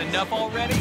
enough already?